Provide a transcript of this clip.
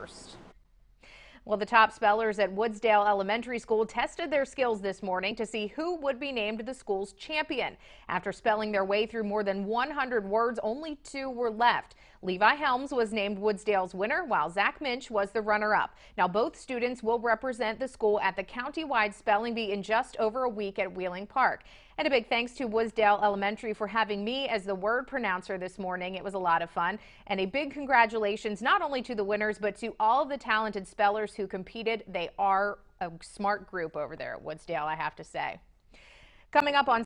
first. Well, the top spellers at Woodsdale Elementary School tested their skills this morning to see who would be named the school's champion. After spelling their way through more than 100 words, only two were left. Levi Helms was named Woodsdale's winner, while Zach Minch was the runner-up. Now, both students will represent the school at the county-wide spelling bee in just over a week at Wheeling Park. And a big thanks to Woodsdale Elementary for having me as the word pronouncer this morning. It was a lot of fun. And a big congratulations not only to the winners, but to all the talented spellers who competed. They are a smart group over there at Woodsdale, I have to say. Coming up on